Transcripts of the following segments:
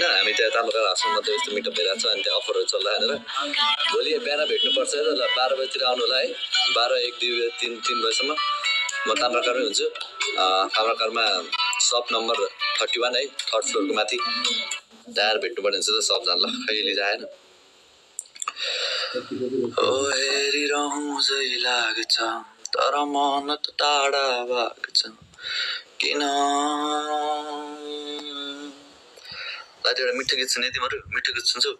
होइन? हामी त्यहाँ तालुका आश्रममा त यस्तो मिटअप भइरहेको छ अनि त्यहाँ अफरहरू चल्दा भनेर। भोलि बिहान भेट्नुपर्छ है त ल बाह्र बजीतिर आउनु होला है। बाह्र एक दुई बजी तिन तिन बजीसम्म। म ताम्राकारमै हुन्छु। ताम्राकारमा सप नम्बर थर्टी वान है थर्ड फ्लोरको माथि। त्यहाँ भेट्नुपर्ने हुन्छ त सबजना ल कहिले जाएन। लाग्छ तर मन त टाढा भएको छ। किन? दाजु एउटा मिठो गीत सुने तिमीहरू मिठो गीत सुन्छौ।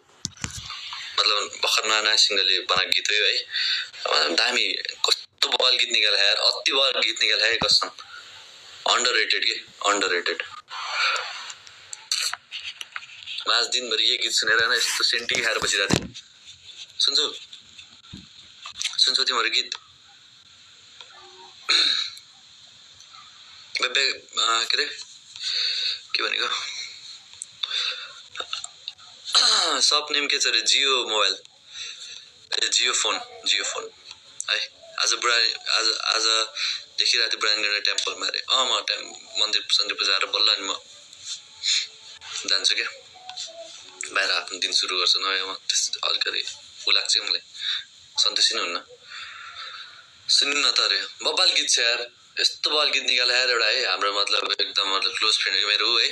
मतलब भर्खर नयाँ नयाँ सिङ्गरले बनाएको गीत हो दामी कस्तो बल गीत निकाले यार अति बल गीत निकाले है कसम। अन्डर रेटेड के अन्डर रेटेड आज दिनभरि यही गीत सुनेर होइन यस्तो सेन्टी खाएर बसिरहेको थिएँ सुन्छौ? सुन्छौ तिमीहरू गीत? के अरे के भनेको? सप नेम के छ अरे जियो मोबाइल। ए जियो फोन जियो फोन। है आज बुढा आज आज देखिरहेको थिएँ बुढानीगढ टेम्पलमा अरे अँ म टेम् मन्दिर सन्दिर पूजा बल्ल अनि म। जान्छु क्या। बाहिर आफ्नो दिन सुरु गर्छु नयाँमा त्यस अलिकति ऊ लाग्छ मलाई। सन्तोषी नै हुन्न सुन्नु न त अरे। बबाल गीत छ यार। यस्तो बबाल गीत निकाले यार एउटा है हाम्रो मतलब एकदम मतलब क्लोज फ्रेन्ड मेरो है।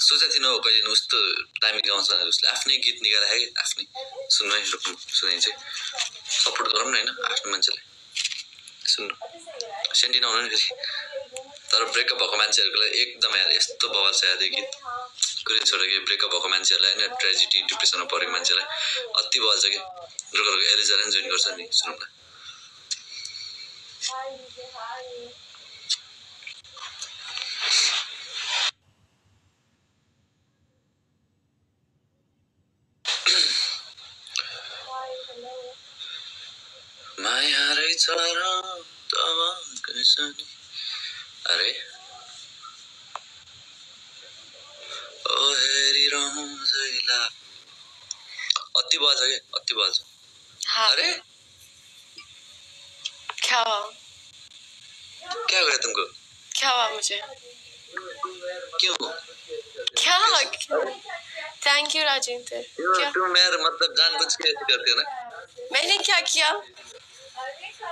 सोचेको थिइनँ कहिले उस्तो दामी गाउँछ उसले आफ्नै गीत निकाले है आफ्नै सुन्नु है रोक्नु सुनाइन्छ सपोर्ट गरौँ न होइन आफ्नो मान्छेलाई। सुन्नु। सेन्टी नहुनु नि फेरि। तर ब्रेकअप भएको मान्छेहरूको लागि एकदम यस्तो बवाल छ यार यो गीत। कुरै छोडेर कि ब्रेकअप भएको मान्छेहरूलाई होइन ट्रेजिडी डिप्रेसनमा परेको मान्छेलाई अति बवाल छ कि। रुख एरिजालाई जोइन गर्छ नि सुनौँ अरे ओ हेरिरहँ जैला अति बज के अति बज हाँ। अरे क्या हुआ? क्या हो गया तुमको? क्या हुआ मुझे? क्यों? क्या? Thank you Rajendra. तुम यार मतलब जानबूझ के ऐसे करते हो ना? मैंने क्या किया?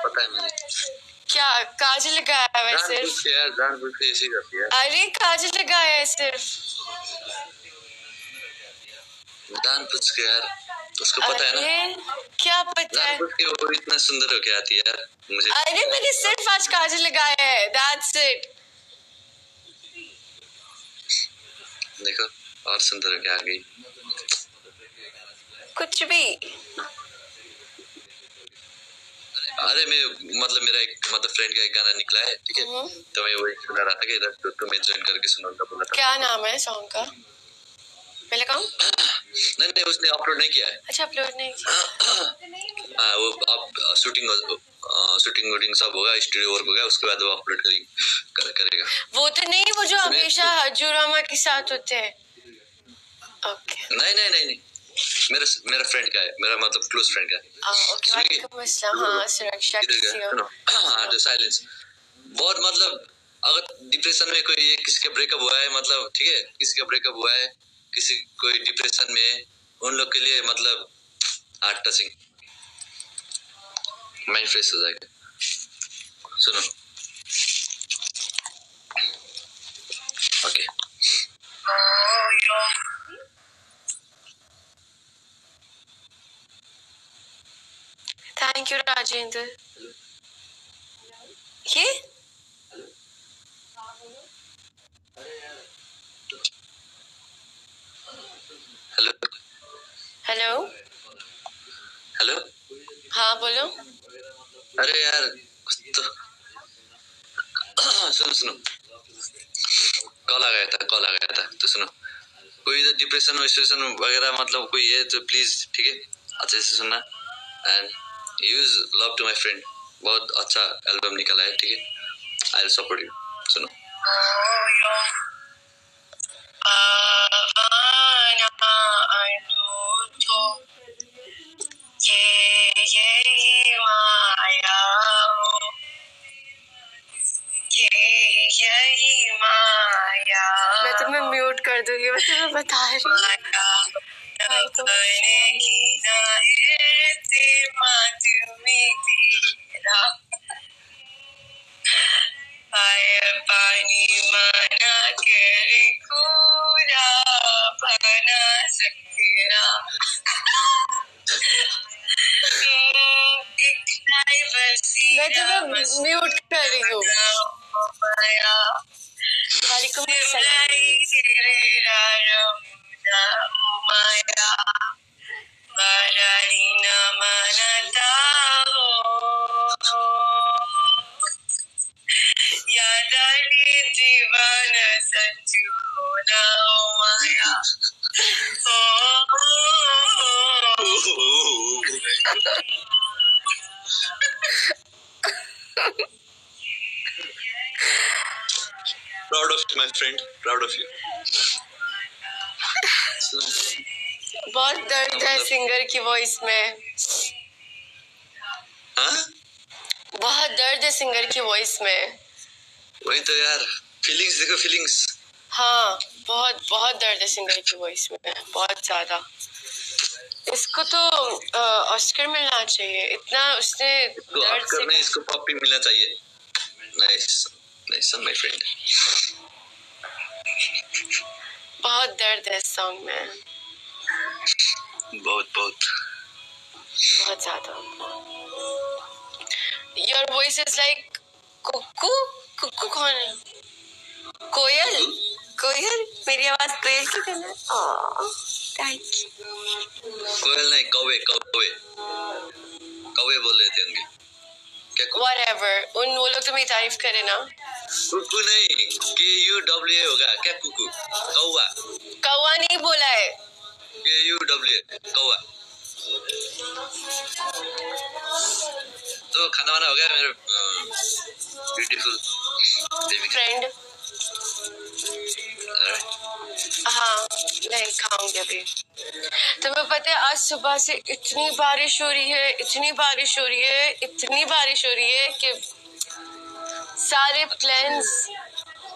पता है मुझे क्या काजल लगाया है के ऐसे करती है। अरे काजल लगाया है सिर्फ़ जानबूझ के यार उसको पता है ना? क्या पता है? के इतना सुंदर हो के आती है यार मुझे अरे मैंने सिर्फ़ आज काजल लगाया है दैट्स इट देखो और सुंदर हो के आ गई। कुछ भी। अरे मैं मतलब मेरा एक मतलब फ्रेंड का एक गाना निकला है ठीक है? हम्म। तो मैं वही सुना रहा था कि इधर तो तुम्हें ज्वाइन करके सुनाऊँगा बोला था। क्या नाम है सॉन्ग का? मैं लगाऊँ नहीं नहीं उसने अपलोड नहीं किया है। अच्छा अपलोड नहीं किया। हाँ वो अब शूटिंग शूटिंग वूटिंग सब होगा स्टूडियो वर्क होगा उसके बाद वो अपलोड करेगी कर, करेगा। वो तो नहीं वो जो हमेशा हजूरामा के साथ होते हैं। ओके नहीं नहीं नहीं। मेरा मेरा फ्रेंड का है मेरा मतलब क्लोज फ्रेंड का है। हाँ सुरक्षा किसी और। हाँ तो साइलेंस बहुत मतलब अगर डिप्रेशन में कोई किसी का ब्रेकअप हुआ है मतलब ठीक है? किसी का ब्रेकअप हुआ है किसी कोई डिप्रेशन में उन लोग के लिए मतलब हार्ट टचिंग माइंड फ्रेश हो जाएगा। सुनो। ओके थैंक यू राजेंद्र ये हेलो हेलो हेलो हाँ बोलो अरे यार कस्तो सुनो सुनो कल आ गया था कल आ गया था तो सुनो कोई इधर डिप्रेशन वगैरह मतलब कोई है तो प्लीज़ ठीक है अच्छे से सुनना and use love to my friend बहुत अच्छा एल्बम निकाला है, ठीक है? आई विल सपोर्ट यू सुनो मैं तुम्हें म्यूट कर दूँगी मैं तुम्हें बता रही माया मैं तुम्हें म्यूट कर रही हूँ। Maya of my friend proud of you बहुत दर्द है सिंगर की वॉइस में। हाँ? बहुत दर्द है सिंगर की वॉइस में। वही तो यार फीलिंग्स देखो फीलिंग्स हाँ बहुत बहुत दर्द है सिंगर की वॉइस में बहुत ज़्यादा। इसको तो ऑस्कर मिलना चाहिए। इतना उसने तो दर्द ऑस्कर में से इसको पॉपी मिलना चाहिए। नाइस नाइस माय फ्रेंड बहुत दर्द है इस सॉन्ग में। बहुत बहुत। बहुत ज़्यादा। Your voice is like cuckoo cuckoo कौन है? कोयल कोयल? मेरी आवाज़ कोयल की तरह थैंक यू कोयल नहीं कौवे कौवे। कौवे बोल रहे थे होंगे क्या कौ- whatever उन वो लोग तुम्हें तारीफ़ करे ना। कुकू नहीं के यू डब्ल्यू ए होगा। क्या कुकू? कौवा। कौवा नहीं बोला है। के यू डब्ल्यू ए कौवा। तो खाना वाना हो गया मेरे ब्यूटीफुल फ्रेंड हाँ। नहीं खाऊँगी अभी। तुम्हें पता है आज सुबह से इतनी बारिश हो रही है इतनी बारिश हो रही है इतनी बारिश हो रही है कि सारे प्लान्स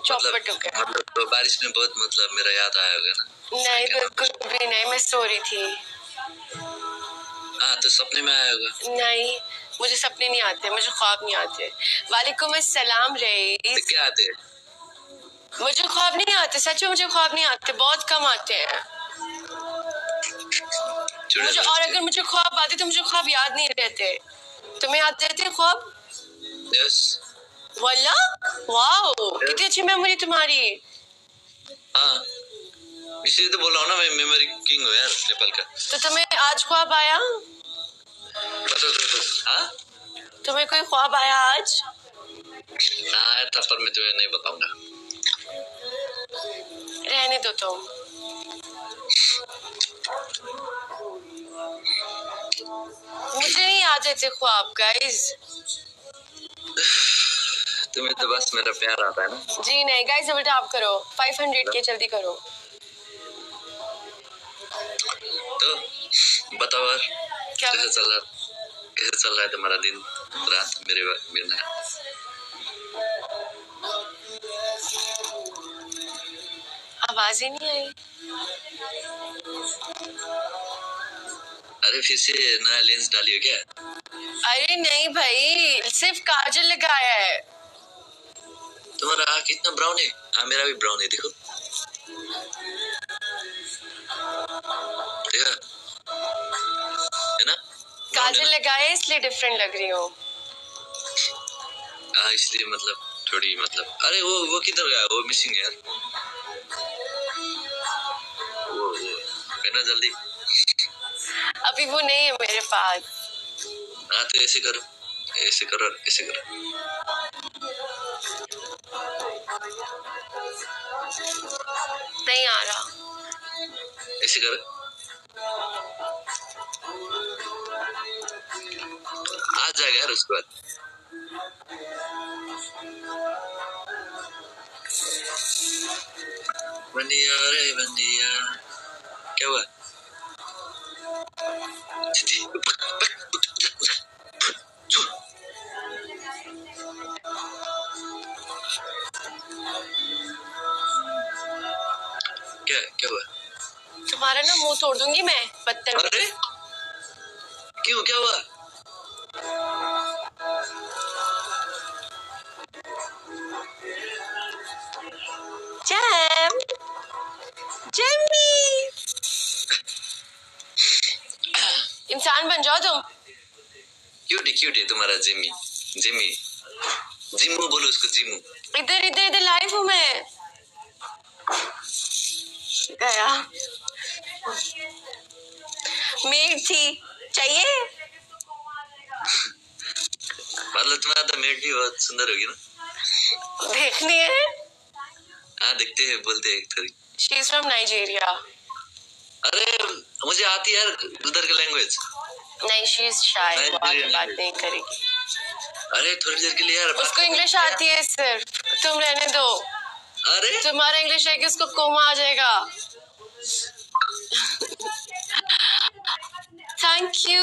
चौपट हो गए। मतलब तो बारिश में बहुत मतलब मेरा याद आया होगा ना। नहीं बिल्कुल भी नहीं मैं सो रही थी। हाँ तो सपने में आया होगा। नहीं मुझे सपने नहीं आते मुझे ख्वाब नहीं आते। वालेकुम अस्सलाम तो रईस क्या आते? मुझे ख्वाब नहीं आते सच में मुझे ख्वाब नहीं आते बहुत कम आते हैं। मुझे और अगर मुझे ख्वाब आते तो मुझे ख्वाब याद नहीं रहते। तुम्हें याद रहते ख्वाब? यस वल्ला वाओ कितनी अच्छी मेमोरी तुम्हारी। हाँ। इसीलिए तो बोल रहा हूँ ना मैं मेमोरी किंग हूँ यार नेपाल का। तो तुम्हें आज ख्वाब आया? दो तो हाँ? तुम्हें कोई ख्वाब आया आज? ना आया था पर मैं तुम्हें नहीं बताऊँगा। रहने दो तुम। मुझे नहीं याद रहते ख्वाब गाइस तुम्हें तो बस मेरा प्यार आता है ना। जी नहीं गाइस अब आप करो। 500 के जल्दी करो। तो बताओ यार क्या कैसे चल रहा कैसे चल रहा है तुम्हारा दिन? रात मेरे बिना आवाज़ ही नहीं आई। अरे फिर से नया लेंस डालियो क्या? अरे नहीं भाई सिर्फ़ काजल लगाया है। तुम्हारा आँख इतना ब्राउन है? हाँ मेरा भी ब्राउन है देखो। देखा? है ना? काजल है इसलिए डिफरेंट लग रही हूँ। हाँ इसलिए मतलब थोड़ी मतलब अरे वो वो किधर गया? वो मिसिंग है यार। वो वो करना जल्दी। अभी वो नहीं है मेरे पास। हाँ तो ऐसे करो ऐसे करो ऐसे करो। नहीं आ रहा। ऐसे करो। आ जाएगा यार उसके बाद। बंदिया रे बंदिया क्या हुआ? तुम्हारा ना मुँह तोड़ दूँगी मैं पत्थर अरे। क्यों क्या हुआ? जैम। जेमी। इंसान बन जाओ तुम। क्यूट है क्यूट है तुम्हारा जिमी जिमी जिमू बोलो उसको जिमू इधर इधर इधर लाइव हूँ मैं। गया। थी चाहिए? मतलब तुम्हारा तो मेड भी बहुत सुंदर होगी ना। देखनी है? हाँ देखते हैं बोलते हैं थोड़ी। शी इज़ फ्रॉम नाइजीरिया अरे मुझे आती है यार उधर की लैंग्वेज नहीं शी इज़ शाय बात नहीं करेगी। अरे थोड़ी देर के लिए यार उसको इंग्लिश आती है सिर्फ़। तुम रहने दो। अरे? तुम्हारा इंग्लिश है कि उसको कोमा आ जाएगा? Thank you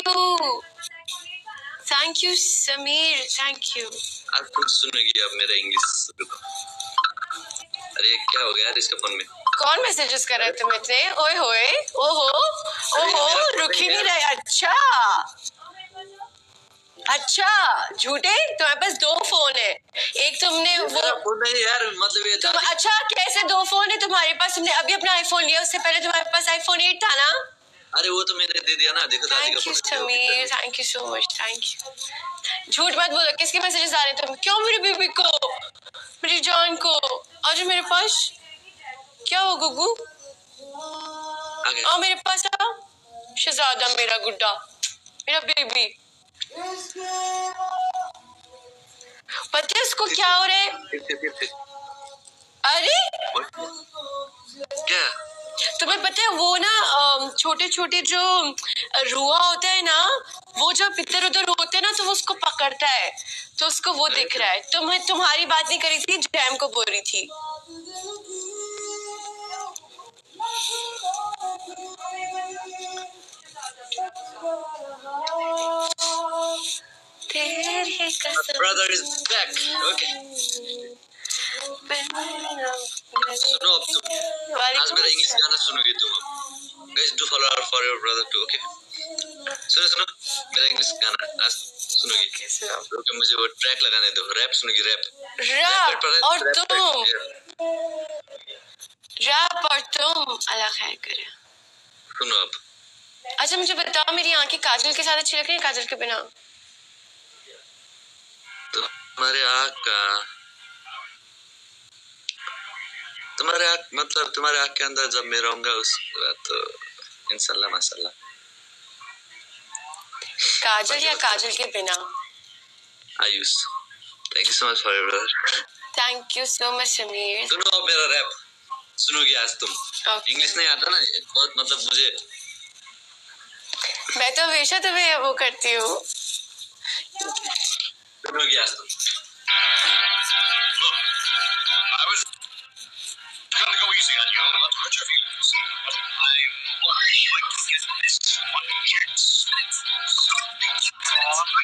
thank you Sameer thank you आप खुद सुनोगी अब मेरा इंग्लिश अरे क्या हो गया यार इसका फ़ोन में? कौन मैसेजेस कर रहे तुम इतने ओए होए ओहो ओहो रुक ही नहीं रहे। अच्छा। अच्छा झूठे? तुम्हारे पास दो फ़ोन है। एक तुमने वो यार मतलब ये तुम अच्छा कैसे दो फ़ोन है? तुम्हारे पास तुमने अभी अपना आईफोन लिया उससे पहले तुम्हारे पास आईफोन 8 था ना? अरे वो तो मैंने दे दिया ना देखो दादी का you Sameer thank you so much thank you झूठ मत बोलो किसके मैसेजेस आ रहे तुम? क्यों मेरी बीबी को? मेरी जान को? आज मेरे पास। क्या हो गुगू? आ आओ मेरे पास आओ। शहजादा मेरा गुड्डा मेरा बेबी पता है उसको क्या हो रहा है? अरे! क्या? तुम्हें पता है वो ना छोटे छोटे जो रुआ होता है ना वो जब इधर उधर होते हैं ना तो वो उसको पकड़ता है। तो उसको वो दिख रहा है। तुम्हें तुम्हारी बात नहीं करी थी जैम को बोल रही थी। कसम। ब्रदर इज़ बैक ओके आज मेरा इंग्लिश गाना सुनोगी तुम guys do follow our for your brother too okay सुनो सुनो मेरा इंग्लिश गाना आज सुनोगी रुको मुझे वो ट्रैक लगाने दो रैप सुनोगी रैप रैप और तुम रैप और तुम अल्लाह खैर करे सुनो अब अच्छा मुझे बताओ मेरी आँखें काजल के साथ अच्छी लग रही है काजल के बिना तुम्हारे आँख तुम्हारे आँख मतलब तुम्हारे आँख के अंदर जब मैं रहूँगा उस तो इंशाल्लाह माशाल्लाह काजल या काजल के बिना। Ayush thank you so much for brother thank you so much Sameer सुनो अब मेरा रैप सुनोगी आज तुम। Okay. इंग्लिश नहीं आता ना बहुत मतलब मुझे मैं तो हमेशा तुम्हें वो करती हूँ। सुनोगी आज तुम। Easy on you, to hurt your feelings. But I'm worried. Like, is this one chance? I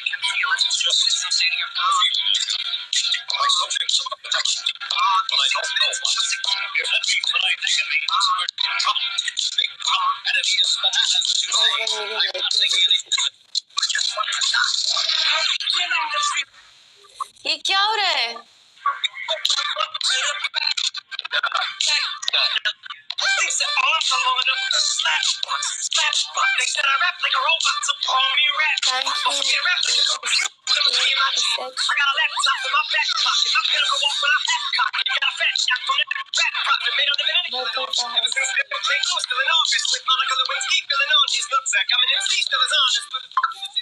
can feel it. It's just insane your My subjects of protection. But I don't know what. If that means what I think it means, we're in trouble. Big trouble. Enemy is bananas, as you say. I'm not thinking anything. Just one at a time. Beginning shotgun. Things that arms are long enough to slash box, slash box. They said I rap like a robot, so call me rap. Don't forget rap like a computer. I got a laptop in my back pocket. I'm gonna go off when I have cocky. Got a fat shot from that fat profit made on the banana. Ever since I've been playing, I'm still in office with Monica Lewinsky, feeling honest. Look, Zach, I'm an MC, still as honest.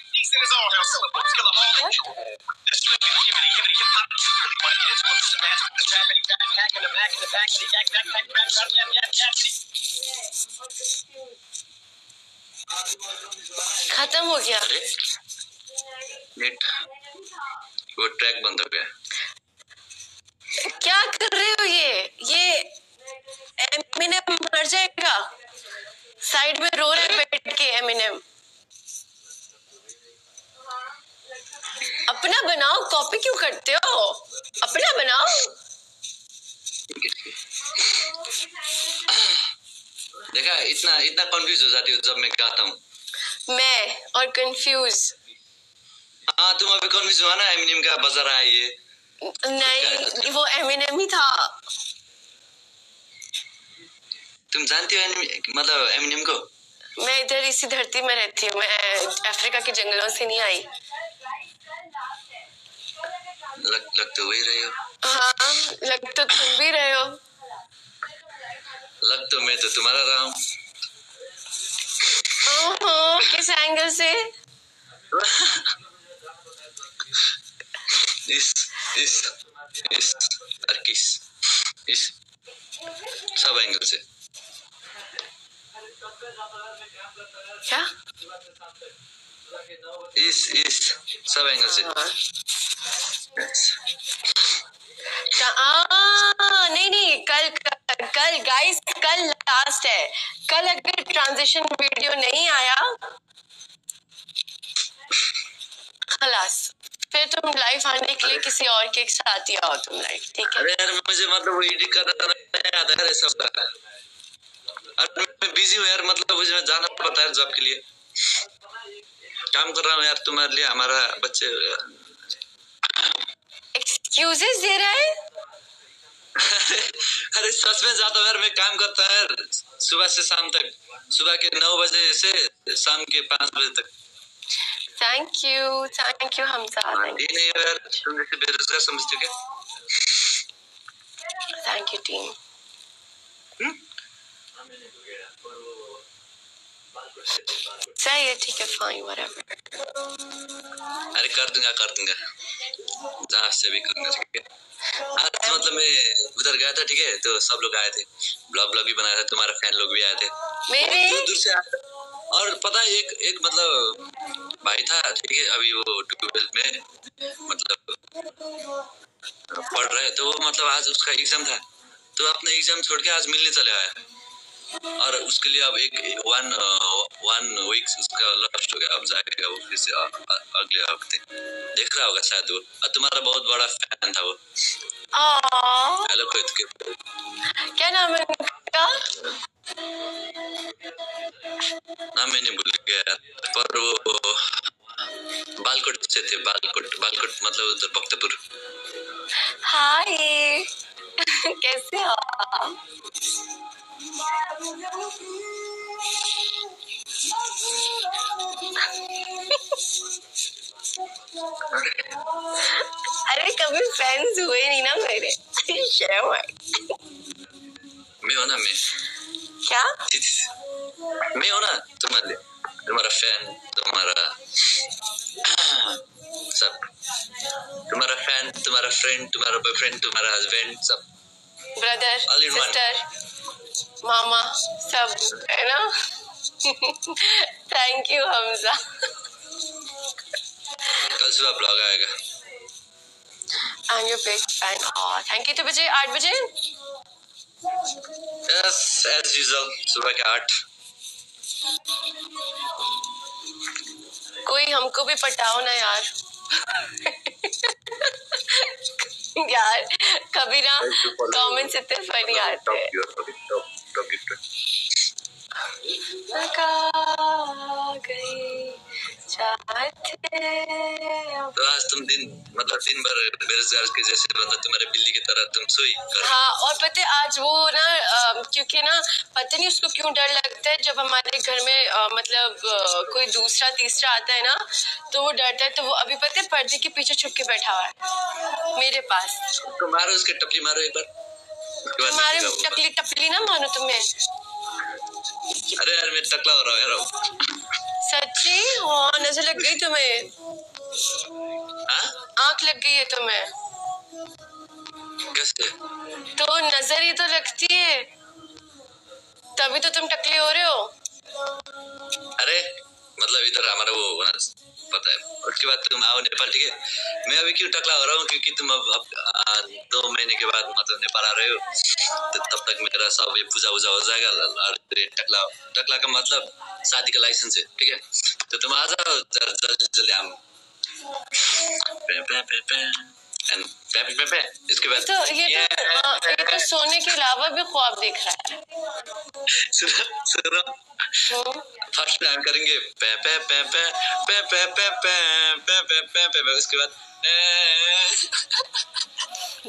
खत्म हो गया। वो track बंद हो गया। क्या कर रहे हो ये? ये एमिनेम मर जाएगा। साइड में रो रहे बैठ के एमिनेम क्यों करते हो? अपना बनाओ। देखा इतना इतना कंफ्यूज हो जाती हो जब मैं गाता हूँ। मैं और कंफ्यूज हाँ तुम अभी कंफ्यूज हुआ ना एमिनियम का बाज़ार आए ये। नहीं वो एमिनेम ही था। तुम जानती हो मतलब एमिनियम को? मैं इधर इसी धरती में रहती हूँ मैं अफ्रीका के जंगलों से नहीं आई। लग लग तो वही रही हो? हाँ लग तो तुम भी रहे हो। लग तो मैं तो तुम्हारा रहा हूँ। ओहो किस एंगल से? इस इस इस और किस इस सब एंगल से। क्या? इस इस सब एंगल से। हाँ। आ, नहीं नहीं कल कल, गाइस कल लास्ट है। कल अगर ट्रांजिशन वीडियो नहीं आया खलास। फिर तुम लाइव आने के लिए किसी और के साथ ही आओ तुम लाइव ठीक है? अरे यार मुझे मतलब एडिट करना नहीं आता ये सब अरे मैं बिज़ी हूँ यार मतलब मुझे जाना पड़ता है जॉब के लिए। काम कर रहा हूँ यार तुम्हारे लिए हमारा बच्चे एक्सक्यूजेस दे रहा है अरे सच में हूँ यार मैं काम करता है सुबह से शाम तक। सुबह के नौ बजे से शाम के पाँच बजे तक। Thank you thank you Hamza. नहीं यार तुम जैसे बेरोजगार समझते हो। क्या थैंक यू टीम? सही है ठीक है फाइन व्हाटएवर अरे कर दूँगा कर दूँगा। जहाँ से भी करना ठीक है? आज मतलब मैं उधर गया था ठीक है? तो सब लोग आए थे। ब्लॉग ब्लॉग भी बनाया था तुम्हारा फ़ैन लोग भी आए थे। मेरे दूर दूर से आए और पता है एक एक मतलब भाई था ठीक है? अभी वो ट्वेल्थ में मतलब पढ़ रहे तो वो मतलब आज उसका एग्ज़ाम था। तो अपना एग्ज़ाम छोड़ के आज मिलने चले आया। और उसके लिए अब एक वन वन वीक्स उसका लास्ट हो गया। अब जाएगा वो फिर से अगले हफ़्ते। देख रहा होगा शायद वो। और तुम्हारा बहुत बड़ा फ़ैन था वो। हेलो कोई के क्या? नाम है उनका? नाम मैंने भूल गया पर वो बालकोट से थे बालकोट बालकोट मतलब उधर Bhaktapur. Hi thank you Hamza कल सुबह ब्लॉग आएगा। तो बजे आठ बजे? यस एज यूजुअल सुबह के आठ। कोई हमको भी पटाओ ना यार। यार कभी ना कमेंट्स इतने फनी आते हैं। गई। तो आज तुम दिन मतलब दिन भर बेरोजगार के जैसे मतलब तुम्हारे बिल्ली की तरह तुम सोई हाँ और पता है आज वो ना क्योंकि ना पता नहीं उसको क्यों डर लगता है जब हमारे घर में अ, मतलब अ, कोई दूसरा तीसरा आता है ना तो वो डरता है तो वो अभी पता है पर्दे के पीछे छुप के बैठा हुआ है मेरे पास। तो मारो उसके टपली मारो एक बार। तुम्हारे टकली टपली ना मानो तुम्हें। मैं टकला हो रहा है यार। सच्ची? वो नज़र लग गई तुम्हें। हाँ? आँख लग गई है तुम्हें। कैसे? तो नज़र ही तो लगती है। तभी तो तुम टकले हो रहे हो। अरे मतलब इधर हमारा वो पता है। उसके बाद तुम आओ नेपाल ठीक है? मैं अभी क्यों टकला हो रहा हूँ? क्योंकि तुम अब, अब आ, दो महीने के बाद मतलब नेपाल आ रहे हो। तो तब तक मेरा सब ये पूजा वूजा हो जाएगा। टकला टकला का मतलब शादी का लाइसेंस है ठीक है? तो तुम आ जाओ जल्दी जल्दी जल्दी हम इसके बाद तो ये तो हाँ, ये तो सोने के अलावा भी ख्वाब देख रहा है सुनो सुनो हम्म, फ़र्स्ट में हम करेंगे पे पे पे पे पे पे पे पे पे पे पे पे पे उसके बाद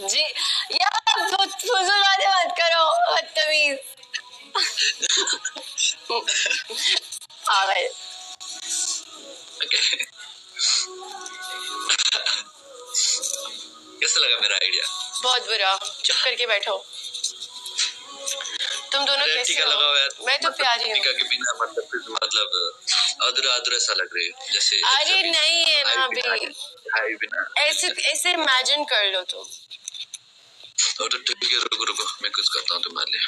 जी यार फुजूल बातें मत करो बदतमीज पागल ओके कैसा लगा मेरा आइडिया बहुत बुरा। चुप करके बैठो। तुम दोनों कैसे टीका लगाओ हो यार मैं तो प्यारी टीका हूँ के बिना मतलब मतलब अधूरा अधूरा सा लग रही है। जैसे अरे नहीं है ना अभी ऐसे ऐसे इमेजिन कर लो तुम। और तो ठीक है रुको रुको मैं कुछ करता हूँ तुम्हारे लिए।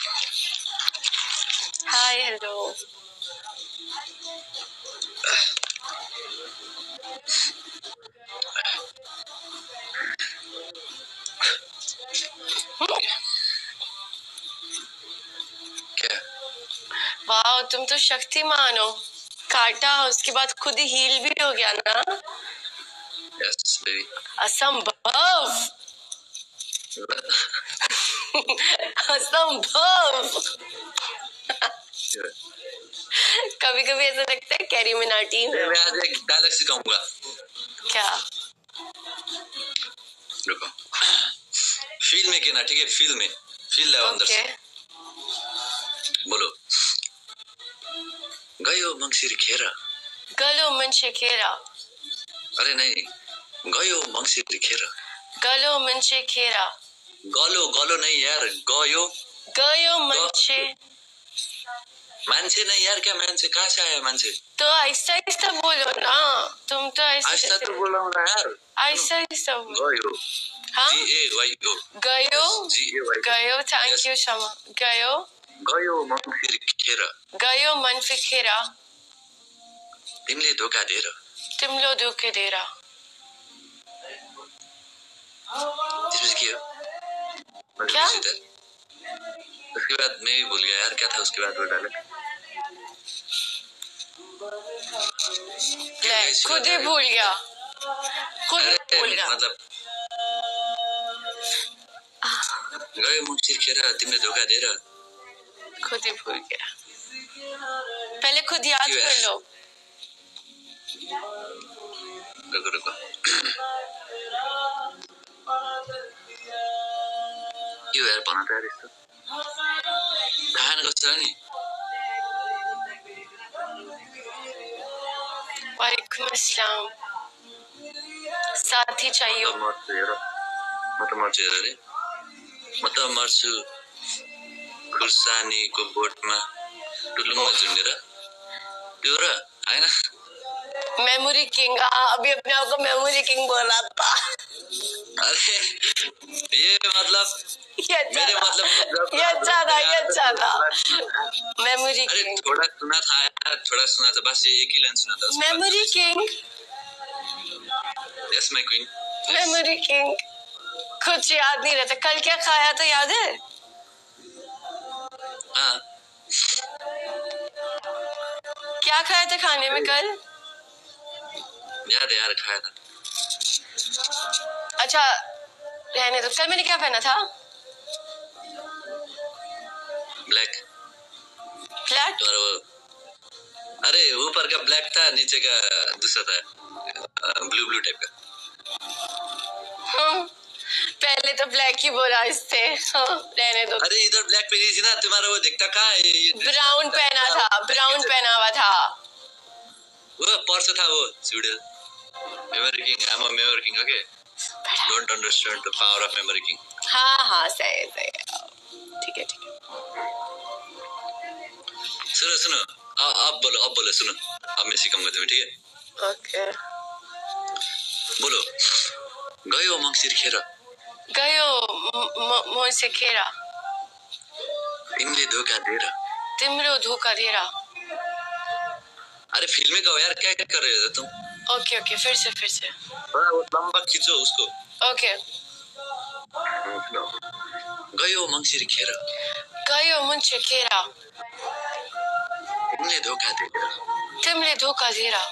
हाय हेलो वाह तुम तो शक्तिमान हो। काटा उसके बाद खुद ही हील भी हो गया ना? यस असंभव। असंभव। कभी कभी ऐसा लगता है कैरी मिनाटी हूँ मैं आज एक डायलॉग सिखाऊँगा। क्या? रुको। फील में कहना ठीक है? फील में। फील लाओ अंदर से। बोलो। गयो मंगसिर खेरा? गलो मन से खेरा। अरे नहीं गयो मंगसिर खेरा। गलो मन से खेरा। गलो गलो नहीं यार गयो। गयो मन मान्छे नहीं यार क्या मान्छे कहाँ से आया मान्छे तो ऐसा ऐसा बोलो ना तुम तो ऐसे ऐसा तो बोला हूँ ना यार। ऐसा ऐसा बोलो। गयो। हाँ? ए गयो? वाई गयो थैंक यू शमा गयो? गयो मंगसिर खेर। गयो मन फिखेरा तिमीले धोका दिएर तिम्रो दुखे डेरा त्यसपछि के हो क्या? उसके बाद मैं भी भूल गया यार क्या था उसके बाद वो डायलॉग नहीं खुद ही भूल गया खुद भूल गया मतलब गए मुझसे कह रहा तुम्हें धोखा दे रहा खुद ही भूल गया पहले खुद याद कर लो रुको रुको यू आर बनाता है रिश्ता कहाँ ना कुछ नहीं वालेकुम अस्सलाम साथी चाहिए। मर्छु खुर्सानीको बोटमा टुलुङ्ग झुन्डेर त्यो र होइन मेमोरी किंग हाँ अभी अपने आप को मेमोरी किंग बोला था। अरे ये मतलब ये अच्छा मेरे मतलब ये अच्छा था ये अच्छा था। मेमोरी अरे किंग थोड़ा सुना था थोड़ा सुना था बस ये एक ही लाइन सुना था memory king yes my queen memory king कुछ याद नहीं रहता। कल क्या खाया था याद है? हाँ। क्या खाया था खाने में कल? याद है यार खाया था। अच्छा रहने दो। कल मैंने क्या पहना था? ब्लैक तुम्हारा वो अरे ऊपर का ब्लैक था नीचे का दूसरा था। ब्लू ब्लू टाइप का। हम्म, पहले तो ब्लैक ही बोला इससे। हाँ, रहने दो। अरे इधर ब्लैक पहनी थी ना तुम्हारा वो दिखता कहाँ है? ब्राउन पहना था ब्राउन पहना हुआ था। वो पर्स था वो स्वीडल memory king I am a memory king okay don't understand the power of memory king हाँ हाँ सही सही ठीक है ठीक है। सुनो सुनो। अब अब बोलो अब बोलो सुनो। अब मैं सिकाऊँगा तुम्हें ठीक है? ओके बोलो। गयो मङ्सिर खेर। गयो मुझसे खेरा। तिमीले धोका दिएर तिम्रो धोखा धेरा अरे फ़िल्म में गाओ यार क्या क्या कर रहे हो तुम? ओके ओके फिर से फिर से। वो लंबा खींचो उसको। ओके गयो मङ्सिर खेर। गयो मुझसे खेरा। तुमने धोखा दे दिया। तुमने धोखा दे रहा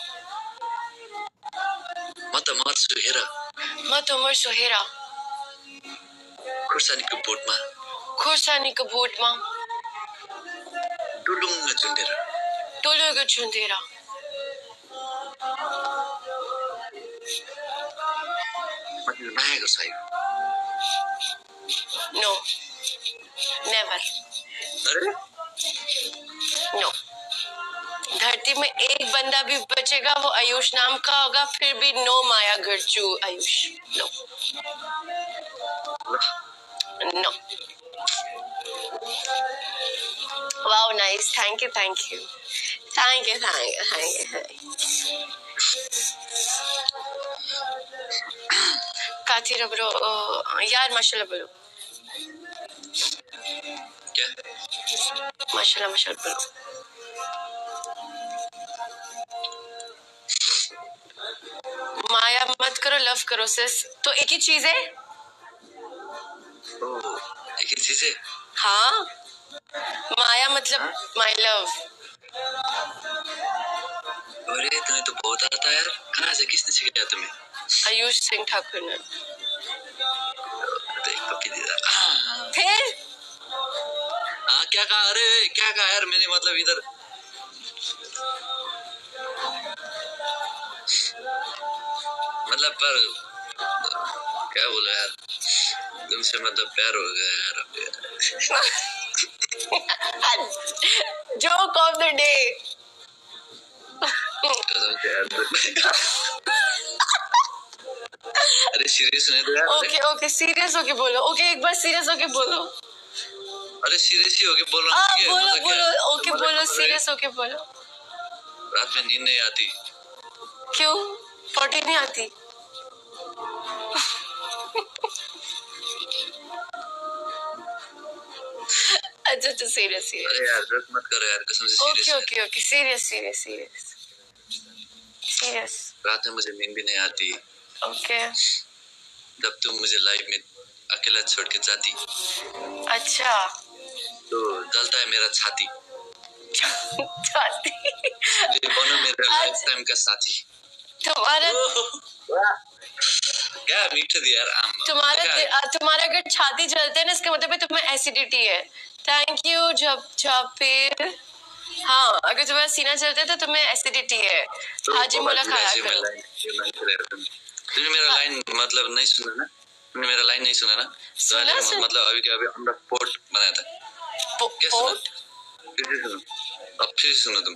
मत मर सुहेरा। मत अमर सुहेरा। खुर्सानी को बोट माँ खुर्सानी को बोट माँ टुलुंग ने चुंदेरा टुलुंग चुंदेरा मैले मागेको छैन नो नेभर नो धरती में एक बंदा भी बचेगा वो आयुष नाम का होगा फिर भी no Maya गर्चू Ayush. No. No. Wow nice. Thank you thank you. Thank you thank you thank you. कातिर bro यार माशाल्लाह बोलो। क्या? माशाल्लाह माशाल्लाह बोलो। माया मत करो लव करो सिस। तो एक ही चीज़ है? एक ही चीज़ है? हाँ। माया मतलब माय लव अरे तुम्हें तो बहुत आता है यार। कहाँ से किसने सिखाया तुम्हें? आयुष सिंह ठाकुर ने। देख हाँ। फिर? हाँ, क्या कहा? अरे क्या कहा यार? मैंने मतलब इधर मतलब पर क्या बोलो यार? तुमसे मतलब प्यार हो गया यार अब। जोक ऑफ़ द डे अरे सीरियस नहीं तो यार। ओके ओके सीरियस होके बोलो। ओके एक बार सीरियस होके बोलो। अरे सीरियस ही होके बोलो ना, हाँ? बोलो मतलब? बोलो ओके मतलब बोलो सीरियस होके बोलो। रात में नींद नहीं आती। क्यों? पॉटी नहीं आती। अच्छा अच्छा सीरियस सीरियस अरे यार मत करो यार कसम से okay serious okay okay serious serious serious serious रात में मुझे नींद भी नहीं आती। ओके जब तुम मुझे लाइफ में अकेला छोड़ के जाती। अच्छा। तो जलता है मेरा छाती। छाती बनो मेरा लाइफ टाइम का साथी। तुम्हारा क्या मीठे दिया तुम्हारा क्या? तुम्हारा अगर छाती जलते है ना इसका मतलब है तुम्हें एसिडिटी है। थैंक यू जब जब हाँ अगर तुम्हारा सीना जलता है तो तुम्हें एसिडिटी है। हाजी मोला खाया करो। तुमने मेरा लाइन मतलब नहीं सुना ना? तुमने मेरा लाइन नहीं सुना ना? तो मैंने मतलब अभी के अभी द स्पॉट बनाया था। क्या सुना? फिर से सुनो। अब फिर से सुनो तुम।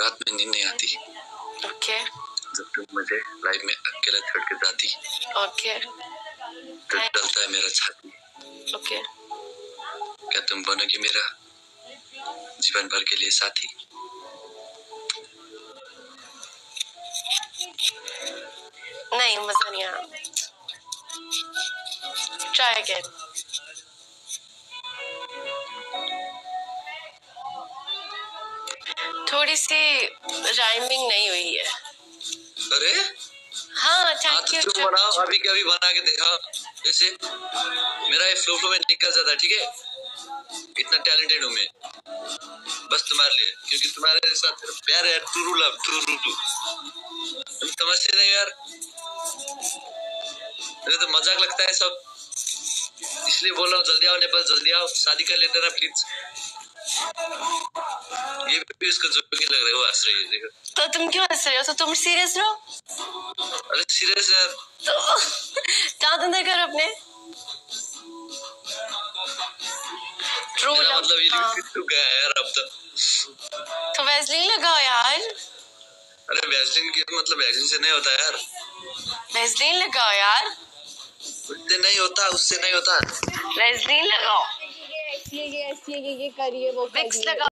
रात में नींद नहीं आती। ओके जब तुम मुझे लाइफ में अकेला छोड़ के जाती। ओके तो जलता है मेरा छाती। ओके क्या तुम बनोगे मेरा जीवन भर के लिए साथी? नहीं मज़ा नहीं आया। ट्राई अगेन थोड़ी सी राइमिंग नहीं हुई है। अरे? हाँ थैंक तो यू तुम बनाओ अभी के अभी बना के देखा। जैसे मेरा ये फ्लो फ्लो में निकल जाता ठीक है? इतना टैलेंटेड हूँ मैं। बस तुम्हारे लिए क्योंकि तुम्हारे साथ प्यार है टू लव टू रू टू तुम समझते नहीं यार। मुझे तो मज़ाक लगता है सब। इसलिए बोल रहा हूँ जल्दी आओ नेपाल जल्दी आओ। शादी कर लेते ना प्लीज़ ये भी उसको जो की लग रहा है वो हंस रही है देखो। तो तुम क्यों हंस रहे हो? तो तुम सीरियस रहो? अरे सीरियस यार तो दांत अंदर करो अपने? ट्रू लव मतलब ये हाँ। गया है यार अब तक तो वैसलीन लगाओ यार। अरे वैसलीन की मतलब वैसलीन से नहीं होता यार। वैसलीन लगाओ यार। उससे नहीं होता उससे नहीं होता। वैसलीन लगाओ। ये ये ये ये करिए वो करिए।